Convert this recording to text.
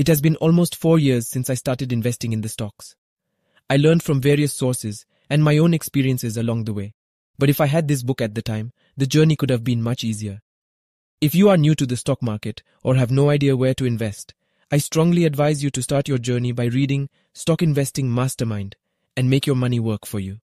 It has been almost four years since I started investing in the stocks. I learned from various sources and my own experiences along the way. But if I had this book at the time, the journey could have been much easier. If you are new to the stock market or have no idea where to invest, I strongly advise you to start your journey by reading Stock Investing Mastermind and make your money work for you.